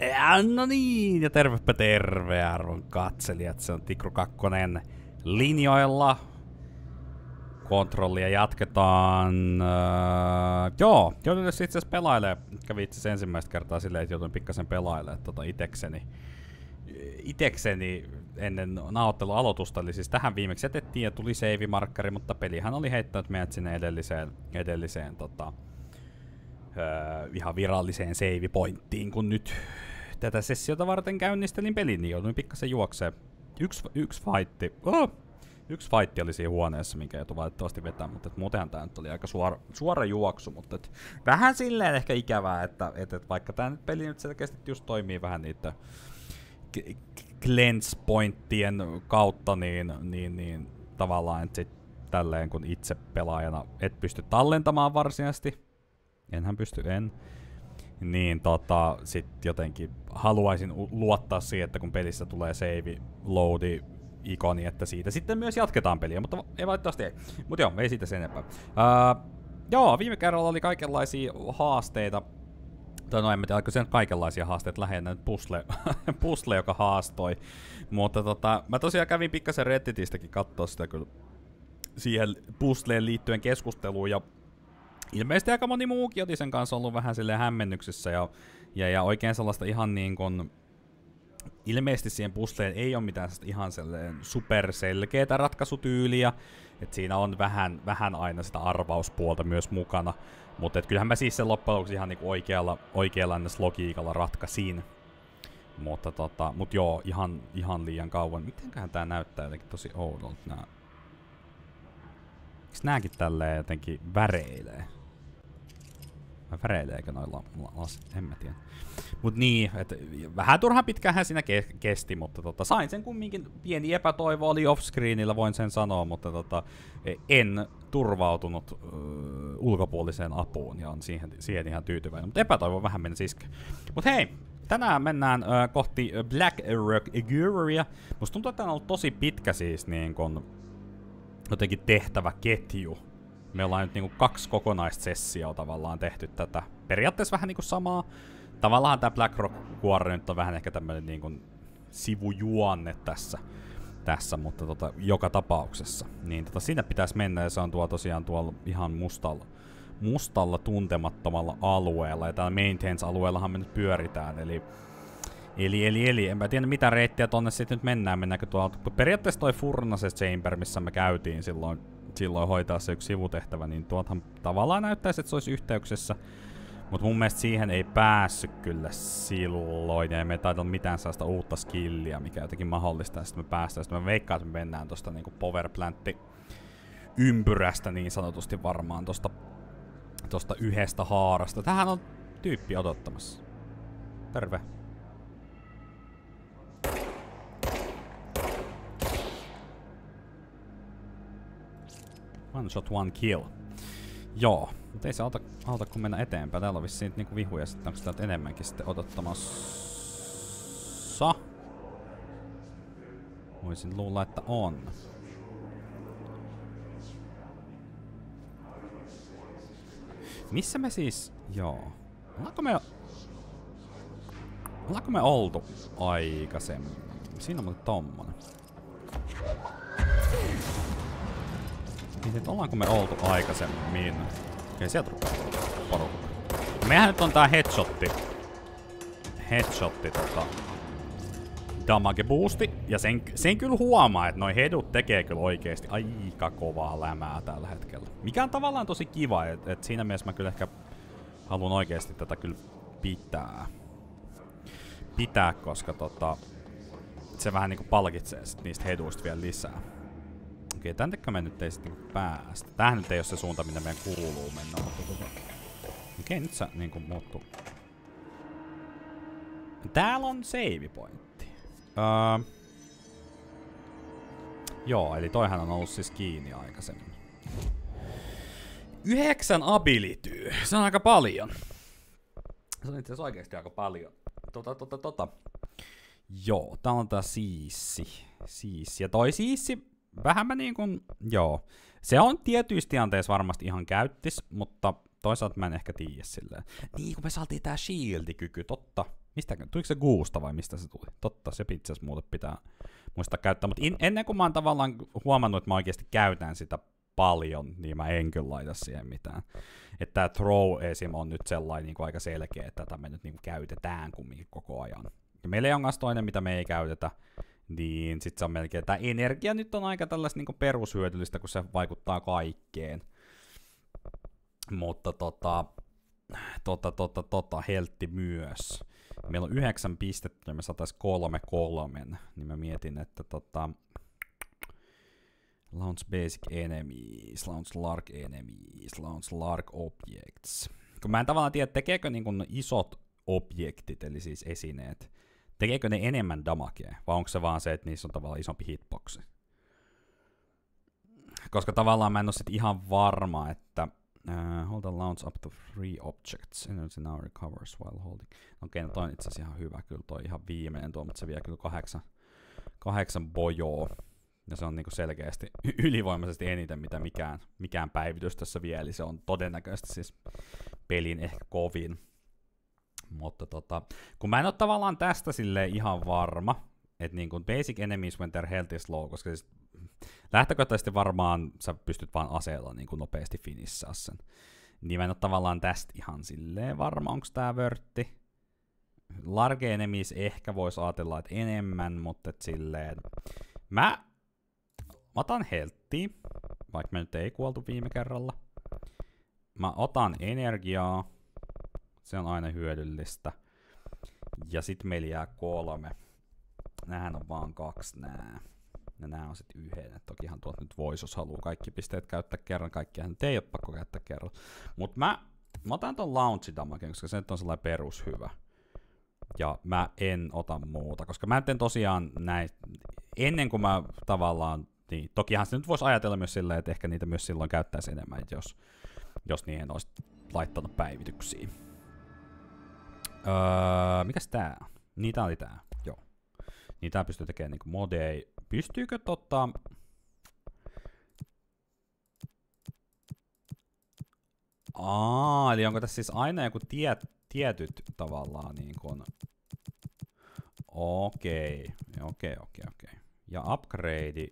Ja, no niin, ja tervepä terve arvon katselijat, se on Tikru 2 linjoilla. Kontrollia jatketaan. Öö, joo, jouduin itse asiassa pelailemaan. Kävi itse ensimmäistä kertaa silleen, että jouduin pikkasen pelailemaan tota itekseni. Itekseni ennen nauhoittelun aloitusta, eli siis tähän viimeksi jätettiin ja tuli save-markkari, mutta pelihän oli heittänyt meidät sinne edelliseen, edelliseen tota, öö, ihan viralliseen save-pointtiin, kun nyt tätä sessiota varten käynnistelin pelin, niin jouduin pikkasen juokseen. Yksi, yksi fightti. Oh! Yksi fightti oli siinä huoneessa, minkä joutui valitettavasti vetää, mutta muutenhan tämä nyt oli aika suora, suora juoksu, mutta et vähän silleen ehkä ikävää, että, et, et vaikka tämä nyt peli nyt selkeästi just toimii vähän niitä cleanse pointtien kautta, niin, niin, niin tavallaan, että sit tälleen kun itse pelaajana et pysty tallentamaan varsinaisesti, enhän pysty, en, niin tota, sit jotenkin haluaisin luottaa siihen, että kun pelissä tulee save, loadi, ikoni, että siitä sitten myös jatketaan peliä, mutta ei valitettavasti ei. Mutta joo, ei siitä sen enempää. Uh, joo, viime kerralla oli kaikenlaisia haasteita. Tai no en tiedä, oliko sen kaikenlaisia haasteita lähinnä pusle, pusle, joka haastoi. Mutta tota, mä tosiaan kävin pikkasen Redditistäkin katsoa sitä kyllä siihen pusleen liittyen keskusteluun ja ilmeisesti aika moni muukin oli sen kanssa ollut vähän silleen hämmennyksessä ja, ja, ja oikein sellaista ihan niin kuin ilmeisesti siihen pusleen ei ole mitään ihan superselkeää ratkaisutyyliä, että siinä on vähän, vähän aina sitä arvauspuolta myös mukana, mutta kyllähän mä siis sen loppujen lopuksi ihan niinku oikealla, oikealla logiikalla ratkaisin. Mutta tota, mut joo, ihan, ihan liian kauan. Mitenköhän tää näyttää jotenkin tosi oudolta nää. Eikö nääkin tälleen jotenkin väreilee? Vai väreileekö noin lasit? En mä tiedä. Mut niin, et vähän turhan pitkähän siinä ke- kesti, mutta tota, sain sen kumminkin, pieni epätoivo oli offscreenillä, voin sen sanoa, mutta tota, en turvautunut uh, ulkopuoliseen apuun ja on siihen, siihen ihan tyytyväinen. Mutta epätoivo vähän meni siske. Mut hei, tänään mennään uh, kohti Black Rock Guria. Musta tuntuu, että on ollut tosi pitkä siis niin kun, jotenkin tehtävä ketju. Me ollaan nyt niinku kaksi kokonaista sessioa tavallaan tehty tätä. Periaatteessa vähän niinku samaa, tavallaan tämä BlackRock kuori nyt on vähän ehkä tämmöinen niin kuin sivujuonne tässä, tässä mutta tota, joka tapauksessa. Niin tota, sinne pitäisi mennä ja se on tuo tosiaan tuolla ihan mustalla, mustalla tuntemattomalla alueella. Ja täällä maintenance-alueellahan me nyt pyöritään, eli Eli, eli, eli, en mä tiedä mitä reittiä tonne sitten nyt mennään, mennäänkö tuolta. Periaatteessa toi Furnace Chamber, missä me käytiin silloin, silloin hoitaa se yksi sivutehtävä, niin tuothan tavallaan näyttäisi, että se olisi yhteyksessä mutta mun mielestä siihen ei päässyt kyllä silloin, ja me taida mitään sellaista uutta skilliä, mikä jotenkin mahdollista, ja sitten me päästään, sitten me veikkaan, että me mennään tosta niinku powerplantti ympyrästä niin sanotusti varmaan tosta, tosta yhdestä haarasta. Tähän on tyyppi odottamassa. Terve. One shot, one kill. Joo, mutta ei se auta, auta kun mennä eteenpäin. Täällä on vissiin niinku vihuja sitten, onko täältä enemmänkin sitten odottamassa? Voisin luulla, että on. Missä me siis... Joo. Ollaanko me... Ollaanko me oltu aikaisemmin? Siinä on muuten tommonen. Niin, ollaanko me oltu aikaisemmin? Okei, sieltä rupeaa porukka. Mehän nyt on tää headshotti. Headshotti tota... Damage boosti. Ja sen, sen kyllä huomaa, että noi hedut tekee kyllä oikeesti aika kovaa lämää tällä hetkellä. Mikä on tavallaan tosi kiva, että et siinä mielessä mä kyllä ehkä haluan oikeesti tätä kyllä pitää. Pitää, koska tota... Se vähän niinku palkitsee sit niistä heduista vielä lisää. Okei, täntekö me nyt ei sitten niinku päästä. Tämähän nyt ei ole se suunta, minne meidän kuuluu mennä, mutta tota... Okei, nyt se niinku muuttuu. Täällä on save pointti. Öö... Joo, eli toihan on ollut siis kiinni aikaisemmin. Yhdeksän ability. Se on aika paljon. Se on itse asiassa oikeesti aika paljon. Tota, tota, tota. Joo, tää on tää siissi. Siissi. Ja toi siissi vähän mä niin kuin, joo. Se on tietyissä tilanteissa varmasti ihan käyttis, mutta toisaalta mä en ehkä tiedä silleen. Niin, kun me saatiin tää shieldi-kyky, totta. Mistä, tuliko se Guusta vai mistä se tuli? Totta, se pizzas muuten pitää muistaa käyttää, mutta ennen kuin mä oon tavallaan huomannut, että mä oikeasti käytän sitä paljon, niin mä en kyllä laita siihen mitään. Että tämä throw esim. on nyt sellainen niin kuin aika selkeä, että tätä me nyt niin kuin käytetään kumminkin koko ajan. Ja meillä on myös toinen, mitä me ei käytetä, niin sitten se on melkein, tämä energia nyt on aika tällaista niin perushyödyllistä, kun se vaikuttaa kaikkeen. Mutta tota, tota, tota, tota, heltti myös. Meillä on yhdeksän pistettä ja me saatais kolme kolmen, niin mä mietin, että tota, Launch Basic Enemies, Launch Lark Enemies, Launch Lark Objects. Kun mä en tavallaan tiedä, tekeekö niin isot objektit, eli siis esineet, tekeekö ne enemmän damagea, vai onko se vaan se, että niissä on tavallaan isompi hitboxi? Koska tavallaan mä en ole sit ihan varma, että uh, hold on launch up to three objects, energy now recovers while holding. Okei, okay, no toi on itse ihan hyvä, kyllä toi ihan viimeinen tuo, mutta se vie kyllä kahdeksan, kahdeksan bojoa. Ja se on niinku selkeästi ylivoimaisesti eniten, mitä mikään, mikään päivitys tässä vie, eli se on todennäköisesti siis pelin ehkä kovin. Mutta tota, kun mä en ole tavallaan tästä sille ihan varma, että niin basic enemies when their health is low, koska siis lähtökohtaisesti varmaan sä pystyt vaan aseella niin kuin nopeasti finissaa sen. Niin mä en ole tavallaan tästä ihan silleen varma, onko tää vörtti. Large enemies ehkä voisi ajatella, että enemmän, mutta et silleen... Mä, mä otan helttiä, vaikka me nyt ei kuoltu viime kerralla. Mä otan energiaa, se on aina hyödyllistä. Ja sitten meillä jää kolme. Nämähän on vaan kaksi nää. Ja nämä on sitten yhden. Et tokihan tuot nyt voisi, jos haluaa kaikki pisteet käyttää kerran. Kaikkihan nyt ei ole pakko käyttää kerran. Mutta mä, mä otan ton launch damagen, koska se nyt on sellainen perushyvä. Ja mä en ota muuta, koska mä en tosiaan näin, ennen kuin mä tavallaan, niin tokihan se nyt voisi ajatella myös silleen, että ehkä niitä myös silloin käyttäisi enemmän, jos, jos niihin olisi laittanut päivityksiä. Öö, mikäs tää on? Niitä oli tää, joo. Niin tää pystyy tekemään niinku modei. Pystyykö tota... Aa, eli onko tässä siis aina joku tie, tietyt tavallaan niin kuin... Okei, okei, okei, okei. Ja upgrade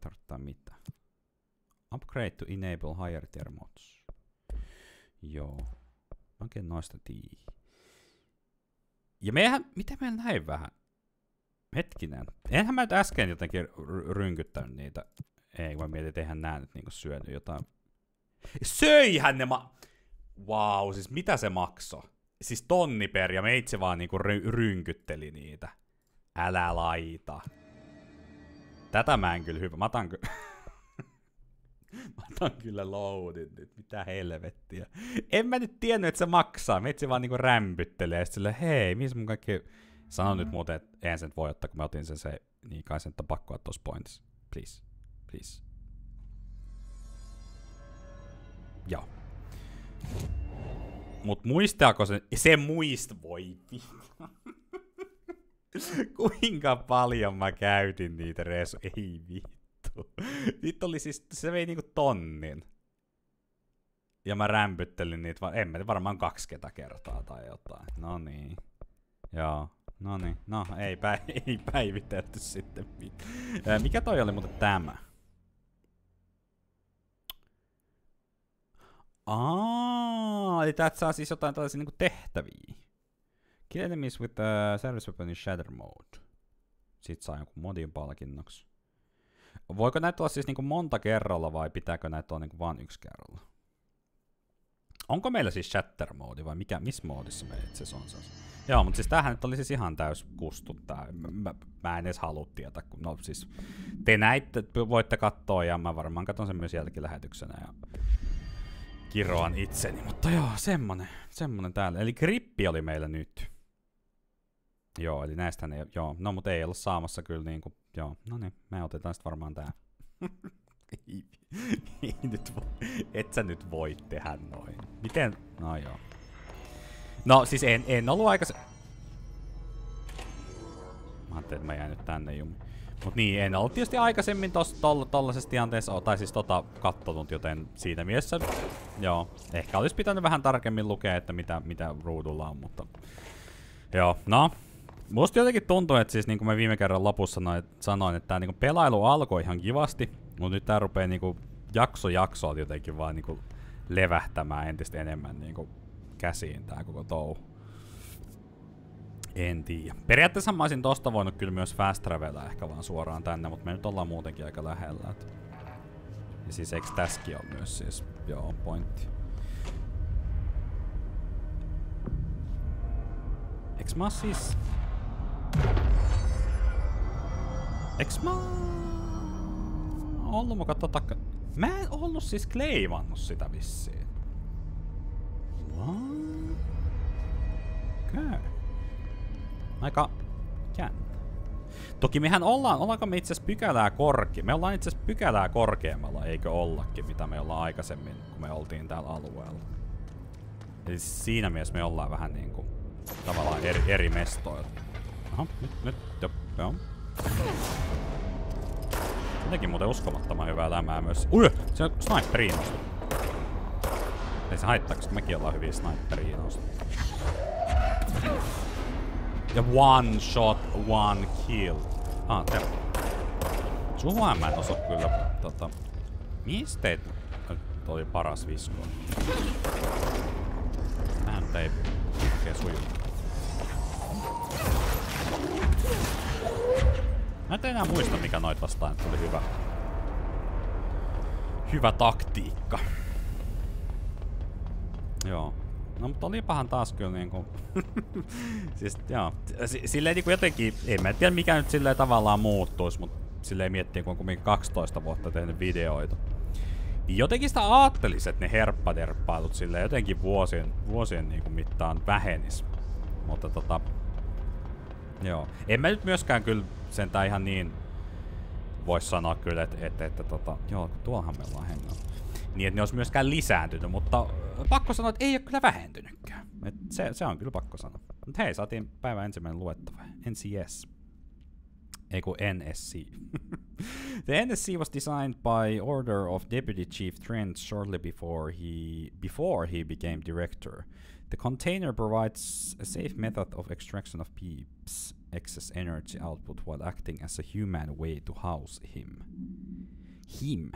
tarkoittaa mitä? Upgrade to enable higher tier mods. Joo. Oikein noista tii. Ja mehän, miten meillä näin vähän? Hetkinen. Enhän mä nyt äsken jotenkin rynkyttänyt niitä. Ei, vaan mietin, että eihän nää nyt niinku syönyt jotain. Söihän ne ma... Wow, siis mitä se makso? Siis tonni per ja meitsi vaan niinku ry- rynkytteli niitä. Älä laita. Tätä mä en kyllä hyvä. Mä otan kyllä... Otan kyllä loadin nyt, mitä helvettiä. En mä nyt tiennyt, että se maksaa. Metsi vaan niinku rämpyttelee ja sille, hei, missä mun kaikki... Sano nyt muuten, että eihän sen voi ottaa, kun mä otin sen se, niin kai sen, että pakko tuossa pointissa. Please, please. Joo. Mut muistaako se, se muist, voi Kuinka paljon mä käytin niitä resu, ei vittu vittu. Vittu oli siis, se vei niinku tonnin. Ja mä rämpyttelin niitä, vaan en mä varmaan 20 kertaa tai jotain. No niin. Joo. No niin. No, ei, päi- ei päivitetty sitten. Mikä toi oli muuten tämä? Aa, eli täältä saa siis jotain tällaisia niinku tehtäviä. Kill enemies with the service weapon in shatter mode. Sitten saa joku modin palkinnoksi. Voiko näitä olla siis niinku monta kerralla vai pitääkö näitä olla niinku vain yksi kerralla? Onko meillä siis shatter-moodi vai mikä, missä moodissa me itse on se? Joo, mutta siis tämähän nyt oli siis ihan täys kustu. Mä, mä en edes halua tietää, kun no siis te näitte, voitte katsoa ja mä varmaan katson sen myös jälkilähetyksenä ja kiroan itseni, mutta joo, semmonen, semmonen täällä. Eli grippi oli meillä nyt. Joo, eli näistä ne, joo, no mutta ei olla saamassa kyllä niinku Joo, no niin, me otetaan sitten varmaan tää. ei, ei nyt voi, et sä nyt voi tehdä noin. Miten? No joo. No siis en, en ollut aika Mä ajattelin, että mä jäin nyt tänne jumi. Mut niin, en ollut tietysti aikaisemmin tossa toll, tollasessa tilanteessa, tai siis tota kattonut, joten siinä mielessä, joo, ehkä olisi pitänyt vähän tarkemmin lukea, että mitä, mitä ruudulla on, mutta Joo, no. Musta jotenkin tuntuu, että siis niin kuin mä viime kerran lopussa sanoin, sanoin että tämä niin pelailu alkoi ihan kivasti, mutta nyt tää rupee niin jakso jaksoa jotenkin vaan niin kuin levähtämään entistä enemmän niin kuin käsiin tää koko touhu. En tiedä. Periaatteessa mä olisin tosta voinut kyllä myös fast travella ehkä vaan suoraan tänne, mutta me nyt ollaan muutenkin aika lähellä. Et. Ja siis eikö tässäkin ole myös siis, joo, pointti. Eiks mä siis... Eiks mä ollut muka tota... Mä en ollut siis kleivannut sitä vissiin. What? Okay. Aika jännä. Toki mehän ollaan, ollaanko me itse pykälää korki? Me ollaan itse pykälää korkeammalla, eikö ollakin, mitä me ollaan aikaisemmin, kun me oltiin täällä alueella. Eli siinä mielessä me ollaan vähän niinku tavallaan eri, eri mestoilla. Aha, nyt, nyt, jo, joo. Jotenkin muuten uskomattoman hyvää lämää myös. Ui, se on sniperiin Ei se haittaa, koska mekin ollaan hyviä sniperiin Ja one shot, one kill. Ah, terve. Suhua mä en osaa kyllä, tota... Mistä oli paras visku? Mä nyt ei oikein suju. Mä en enää muista mikä noit vastaan tuli hyvä. Hyvä taktiikka. Joo. No mutta olipahan taas kyllä niinku... siis joo. S silleen niinku jotenkin... En mä tiedä mikä nyt silleen tavallaan muuttuisi, mutta silleen miettii kun on kumminkin 12 vuotta tehnyt videoita. Niin jotenkin sitä aattelis, että ne herppaderppailut sille jotenkin vuosien, vuosien niinku mittaan vähenis. Mutta tota... Joo. En mä nyt myöskään kyllä sentään ihan niin vois sanoa kyllä, että, että, että tota, joo, tuollahan me ollaan hengellä. Niin, että ne olisi myöskään lisääntynyt, mutta pakko sanoa, että ei ole kyllä vähentynytkään. Et se, se on kyllä pakko sanoa. Mutta hei, saatiin päivän ensimmäinen luettava. NCS. Ei kun NSC. the NSC was designed by order of Deputy Chief Trent shortly before he before he became director. The container provides a safe method of extraction of Peep's excess energy output while acting as a human way to house him. Him.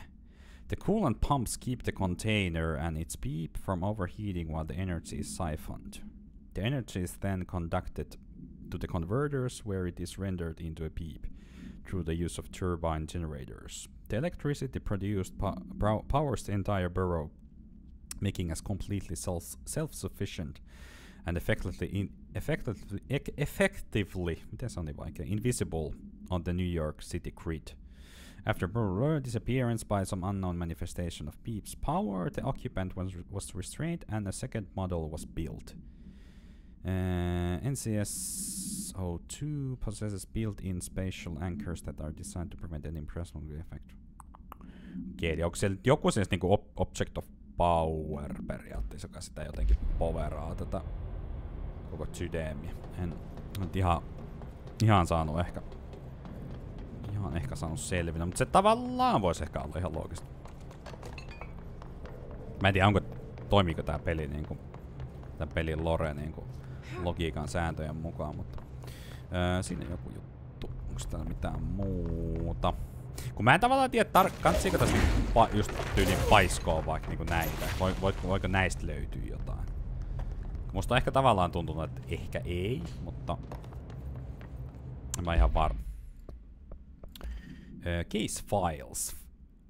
The coolant pumps keep the container and its peep from overheating while the energy is siphoned. The energy is then conducted to the converters where it is rendered into a peep through the use of turbine generators. The electricity produced po powers the entire burrow making us completely self self-sufficient and effectively in, effectively effectively invisible on the New York City grid. After Burrow disappearance by some unknown manifestation of Peep's power, the occupant was, re was restrained and a second model was built. Uh, NCS 02 possesses built-in spatial anchors that are designed to prevent any impressional effect. Okei, okay, onko siellä joku siis niinku object of power periaatteessa, joka sitä jotenkin poweraa tätä koko sydämiä. En, en ihan, ihan saanut ehkä ihan ehkä saanut selvitä, mutta se tavallaan voisi ehkä olla ihan loogista. Mä en tiedä, onko, toimiiko tää peli niinku, tää pelin lore niinku logiikan sääntöjen mukaan, mutta öö, siinä joku juttu. Onko täällä mitään muuta? Kun mä en tavallaan tiedä, tar- kantsiiko tässä just tyyliin paiskoa vaikka niinku näitä. Voi, voiko, voiko näistä löytyä jotain? Musta on ehkä tavallaan tuntunut, että ehkä ei, mutta... En mä ihan varma. Uh, case files.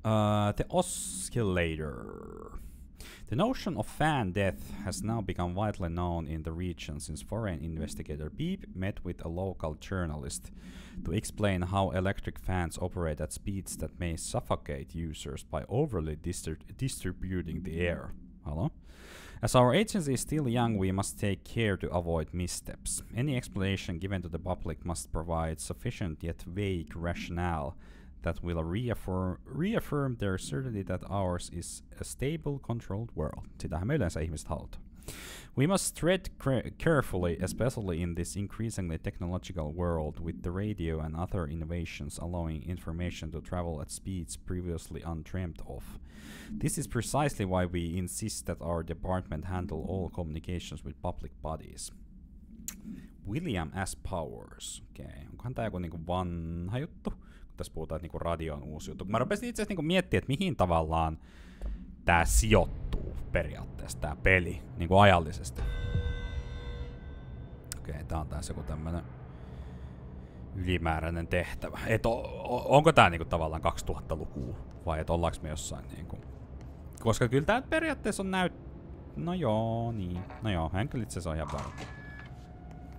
Uh, the oscillator. The notion of fan death has now become widely known in the region since foreign investigator Beep met with a local journalist to explain how electric fans operate at speeds that may suffocate users by overly distributing the air. Hello? As our agency is still young, we must take care to avoid missteps. Any explanation given to the public must provide sufficient yet vague rationale that will reaffirm, reaffirm their certainty that ours is a stable, controlled world. Me yleensä ihmiset halutaan. We must tread carefully, especially in this increasingly technological world, with the radio and other innovations allowing information to travel at speeds previously undreamt of. This is precisely why we insist that our department handle all communications with public bodies. William S. Powers. Okei. Okay. Onkohan tää joku niinku vanha juttu? Kun tässä puhutaan, että niinku radio on uusi juttu. Mä rupesin itse asiassa niinku miettimään, että mihin tavallaan tää sijoittuu periaatteessa, tää peli, niinku ajallisesti. Okei, okay, tää on taas joku tämmönen ylimääräinen tehtävä. Et o, o, onko tää niinku tavallaan 2000-lukua vai et ollaanko me jossain niinku... Koska kyllä tää periaatteessa on näyt... No joo, niin. No joo, hän kyllä itse on ihan varma.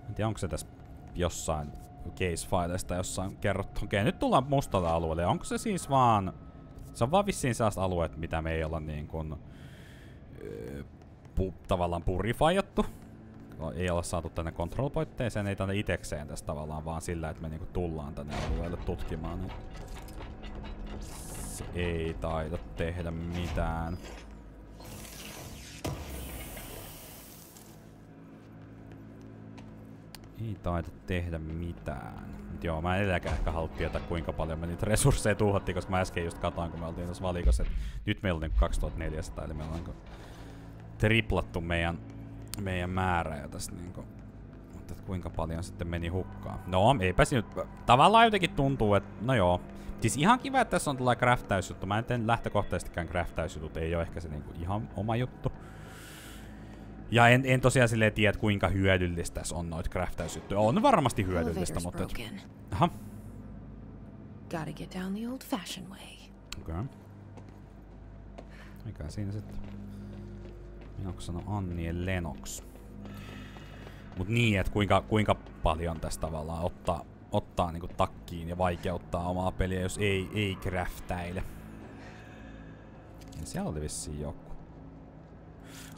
En tiedä onko se tässä jossain case-fileista jossain kerrottu. Okei, nyt tullaan mustalle alueelle. Onko se siis vaan... Se on vaan vissiin sellaiset alueet, mitä me ei olla niin kuin... Pu, tavallaan purifajattu ei olla saatu tänne control pointteeseen, ei tänne itekseen tässä tavallaan, vaan sillä, että me niinku tullaan tänne alueelle tutkimaan. Se ei taida tehdä mitään. Ei taida tehdä mitään. Mut joo, mä en edelläkään ehkä halua tietää kuinka paljon me niitä resursseja tuhottiin, koska mä äsken just katoin, kun me oltiin tässä valikossa, että nyt meillä on niinku 2400, eli meillä on niinku triplattu meidän meidän määrä ja tässä niinku, mutta kuinka paljon sitten meni hukkaan. No, eipä se nyt, tavallaan jotenkin tuntuu, että no joo. Siis ihan kiva, että tässä on tällainen craftausjuttu. Mä en tee lähtökohtaisestikaan craftausjutut, ei ole ehkä se niinku ihan oma juttu. Ja en, en tosiaan silleen tiedä, kuinka hyödyllistä tässä on noita craftausjuttuja. On varmasti hyödyllistä, mutta... Et... Aha. Gotta get down the old fashioned way. Okei. Okay. Mikä siinä sitten? Minä sano Annie Lennox. Mut niin, että kuinka, kuinka paljon tästä tavallaan ottaa, ottaa niinku takkiin ja vaikeuttaa omaa peliä, jos ei, ei craftäile. Ja siellä oli vissiin joku.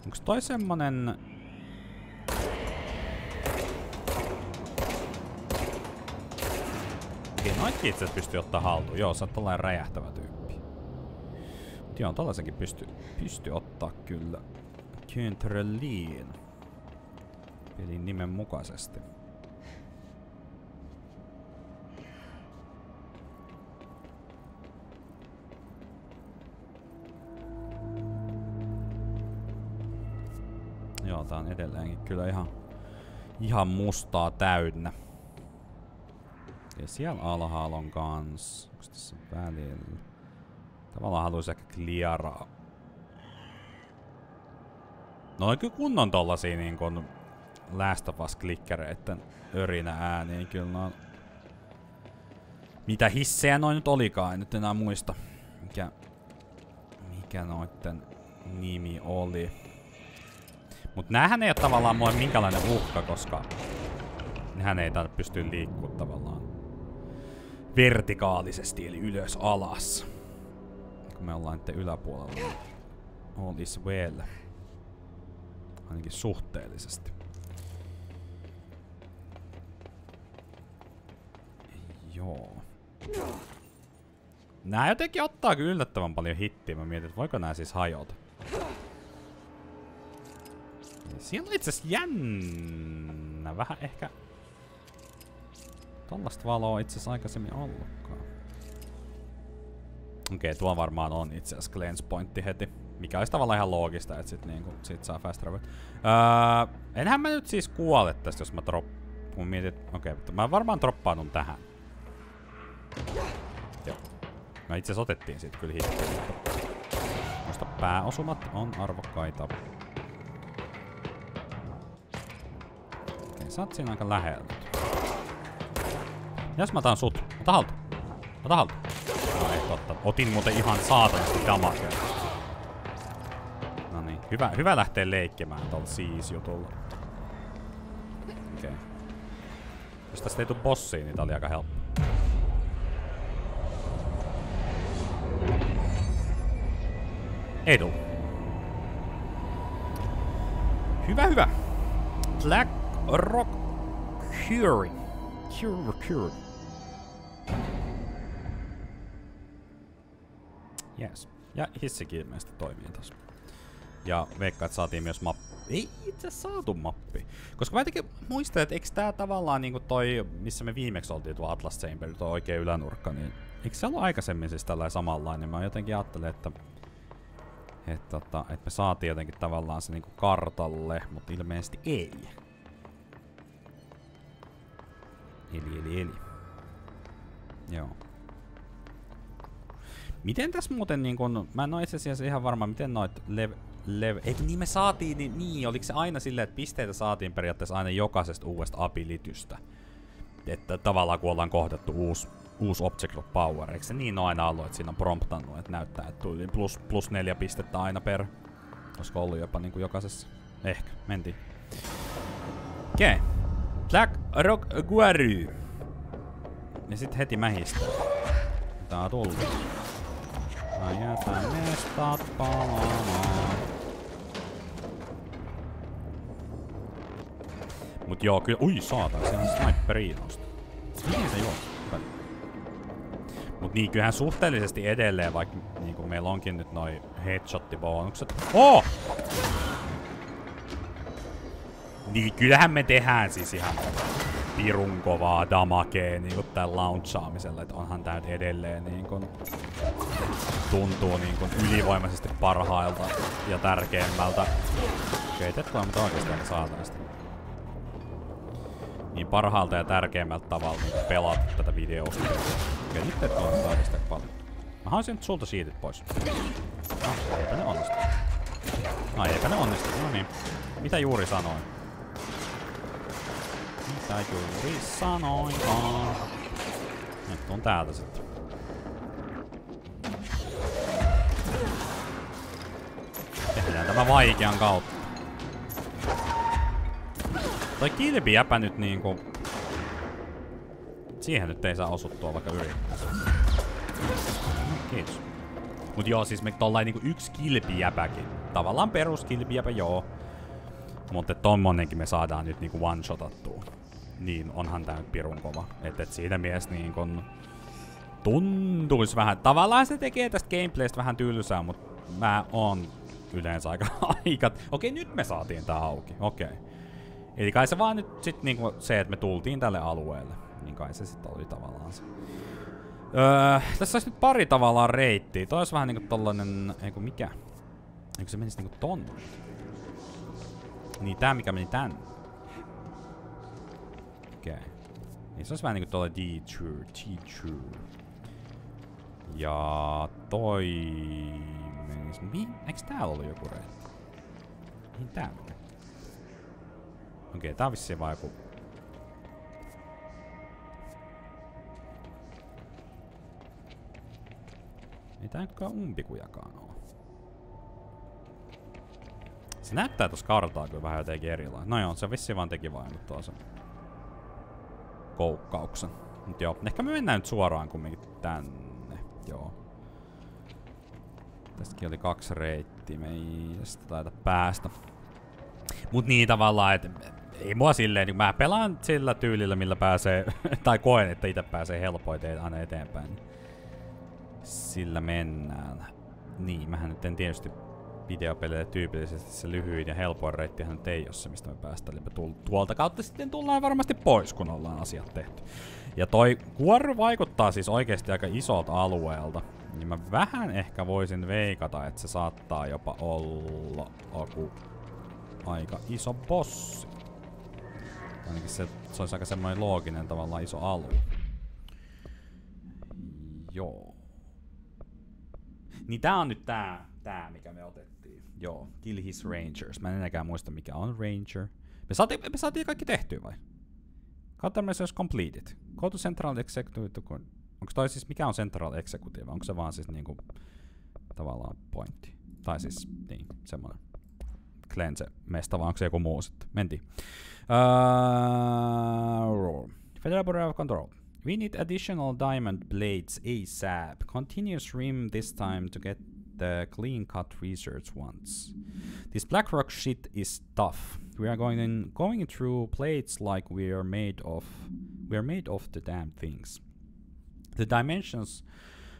Onks toi semmonen... Okei, noitkin itse pystyy ottaa haltuun. Joo, sä oot tällainen räjähtävä tyyppi. Mut joo, tällaisenkin pystyy pysty ottaa kyllä. Kyntrelin. Pelin nimen mukaisesti. Tää on edelleenkin kyllä ihan, ihan mustaa täynnä. Ja siellä alhaalla on kans. Onks tässä välillä? Tavallaan haluaisi ehkä kliaraa No on kyllä kunnon tollasia niin kuin Last of Us-klikkereitten örinä ääniin. Kyllä no Mitä hissejä noin nyt olikaan, en nyt enää muista. Mikä, mikä noitten nimi oli. Mut näähän ei ole tavallaan mulle minkälainen uhka, koska nehän ei pysty liikkumaan tavallaan vertikaalisesti, eli ylös alas. Kun me ollaan nyt yläpuolella, niin all is well. Ainakin suhteellisesti. Joo. Nää jotenkin ottaa yllättävän paljon hittiä. Mä mietin, että voiko nää siis hajota. Siellä on itse jännä. Vähän ehkä... Tollasta valoa itse asiassa aikaisemmin ollutkaan. Okei, okay, tuo varmaan on itse asiassa cleanse pointti heti. Mikä olisi tavallaan ihan loogista, että sit, niinku, sit saa fast travel. Öö, enhän mä nyt siis kuole tästä, jos mä drop... Kun mietit, okei, okay, mä varmaan droppaanun tähän. Joo. Mä itse asiassa otettiin siitä kyllä hittiä, mutta... Pääosumat on arvokkaita. Sä oot siinä aika lähellä. Jos mä otan sut. Ota haltu. Ota haltu. No ei totta. Otin muuten ihan saatanasti damakea. Hyvä, hyvä lähteä leikkimään tuolla siis-jutulla. Okei. Okay. Jos tästä ei tuu bossiin, niin tää oli aika helppo. Ei tuu. Hyvä, hyvä. Black Rock Fury. Fury, Fury. Yes. Ja hissikin ilmeisesti toimii tässä. Ja veikkaan, että saatiin myös mappi. Ei itse saatu mappi. Koska mä jotenkin muistan, että eikö tää tavallaan niinku toi, missä me viimeksi oltiin tuo Atlas Chamber, tuo oikea ylänurkka, niin eikö se ollut aikaisemmin siis tällainen samanlainen? Mä jotenkin ajattelin, että että, tota, että me saatiin jotenkin tavallaan se niinku kartalle, mutta ilmeisesti ei. Eli, eli, eli. Joo. Miten tässä muuten niin kun, mä en oo itse asiassa ihan varma, miten noit lev, lev, ei niin me saatiin, niin, niin, oliko se aina silleen, että pisteitä saatiin periaatteessa aina jokaisesta uudesta abilitystä. Että tavallaan kun ollaan kohdattu uusi, uusi Object of Power, eikö se niin ole aina ollut, että siinä on promptannut, että näyttää, että tuli plus, plus neljä pistettä aina per, olisiko ollut jopa niin kuin jokaisessa, ehkä, mentiin. Okei. Okay. Rock Guary. Ja sit heti mähistää. Tää on tullut. Mä jätän mestat palaamaan. Mut joo, kyllä... Ui saatana, se on sniperi. Miten se joo? Mut niin, kyllähän suhteellisesti edelleen, vaikka niinku meillä onkin nyt noi headshot-bonukset. Oh! Niin kyllähän me tehdään siis ihan pirun kovaa damakee niinku tän launchaamisella, että onhan tää nyt edelleen niinku tuntuu niinku ylivoimaisesti parhailta ja tärkeimmältä. Keitettyä, mutta oikeastaan ne saataisiin niin parhaalta ja tärkeimmältä tavalla niin pelata tätä videosta. Okei, nyt et ole oikeastaan paljon. Mä haluaisin nyt sulta siitit pois. No, eipä ne onnistu. Ai, eipä ne onnistu. No niin. Mitä juuri sanoin? Mitä juuri sanoinkaan? Nyt on täältä sitten. Tehdään tämä vaikean kautta. Toi kilpijäpä nyt niinku... Siihen nyt ei saa osuttua vaikka yrittää. Kiitos. Mut joo, siis me tollain niinku yksi kilpijäpäkin. Tavallaan perus kilpijäpä, joo. Mutta tommonenkin me saadaan nyt niinku one-shotattua. Niin onhan tää nyt pirun kova. Et, et siinä mielessä niinku tuntuis vähän. Tavallaan se tekee tästä gameplaystä vähän tylsää, mutta mä oon yleensä aika aikat. Okei, nyt me saatiin tää auki. Okei. Eli kai se vaan nyt sit niinku se, että me tultiin tälle alueelle. Niin kai se sitten oli tavallaan se. Öö, tässä olisi nyt pari tavallaan reittiä. Toi olisi vähän niinku tollanen... Eiku mikä? Eikö se menisi niinku tonne? Niin tää mikä meni tän. Okei. Okay. Niin se olisi vähän niinku tolla detour, detour. Ja toi... Menis... Mihin? Eiks täällä ollut joku reitti? Mihin tää meni? Okei, okay, tää on vissiin vaan joku... Ei tää nytkään umpikujakaan oo. Se näyttää tossa kartaa kyllä vähän jotenkin erilainen. No joo, se vissi vaan teki vain tuossa koukkauksen. Mut joo, ehkä me mennään nyt suoraan kumminkin tänne. Joo. Tästäkin oli kaksi reittiä, me ei tästä päästä. Mut niin tavallaan, että ei mua silleen, niin mä pelaan sillä tyylillä, millä pääsee, tai koen, että itse pääsee helpoiten aina eteenpäin. Sillä mennään. Niin, mähän nyt en tietysti videopeleille tyypillisesti se lyhyin ja helpoin reittihän nyt ei ole se, mistä me päästään. Eli me tuolta kautta sitten tullaan varmasti pois, kun ollaan asiat tehty. Ja toi kuorru vaikuttaa siis oikeasti aika isolta alueelta. Niin mä vähän ehkä voisin veikata, että se saattaa jopa olla aku aika iso bossi. Ainakin se, se olisi aika semmoinen looginen tavallaan iso alue. Joo. Niin tää on nyt tää, tää mikä me otettiin. Joo, Kill His Rangers. Mä en enääkään muista mikä on Ranger. Me saatiin, me saatiin kaikki tehtyä vai? Countermeasures completed. Go to Central Executive. Onko toi siis, mikä on Central Executive? Onko se vaan siis niinku tavallaan pointti? Tai siis, niin, semmoinen cleanse mesta, vai onko se joku muu sitten? Mentiin. Uh, Federal Bureau of Control. We need additional diamond blades ASAP. Continuous rim this time to get the clean cut research ones. This Blackrock shit is tough. We are going in, going through plates like we are made of we are made of the damn things. The dimensions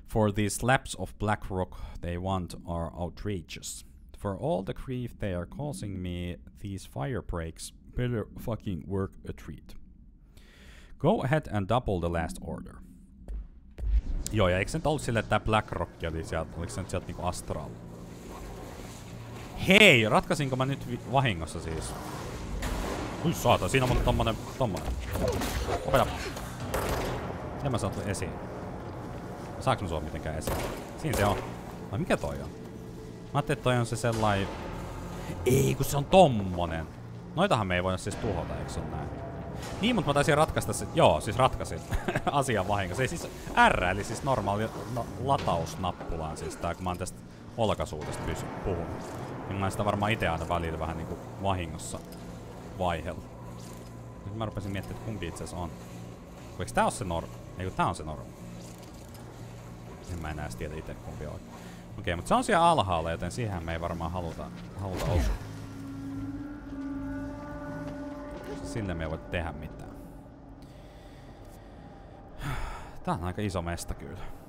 for these slabs of black rock they want are outrageous. For all the grief they are causing me, these fire breaks better fucking work a treat. Go ahead and double the last order. Joo, ja eikö se nyt ollut silleen, että tää Blackrock oli sieltä, oliko se nyt sieltä niinku Astral? Hei, ratkaisinko mä nyt vahingossa siis? Ui saata, siinä on tommonen, tommonen. Opeta. Miten mä saan esiin? Saaks mä sua mitenkään esiin? Siinä se on. Vai mikä toi on? Mä ajattelin, että toi on se sellainen... Ei, kun se on tommonen. Noitahan me ei voida siis tuhota, eikö se ole näin? Niin, mutta mä taisin ratkaista se... Joo, siis ratkaisin asian vahingossa. Ei siis R, eli siis normaali no, latausnappulaan siis tää, kun mä oon tästä olkasuudesta pysy, puhunut. Niin mä sitä varmaan itse aina välillä vähän niinku vahingossa vaihella. Nyt mä rupesin miettimään, että kumpi itse on. Eikö tää on se nor... Ei tää on se norm. En mä enää tiedä itse kumpi on. Okei, okay, mutta se on siellä alhaalla, joten siihen me ei varmaan haluta, haluta osua. Sille me ei voi tehdä mitään. Tää on aika iso mesta kyllä.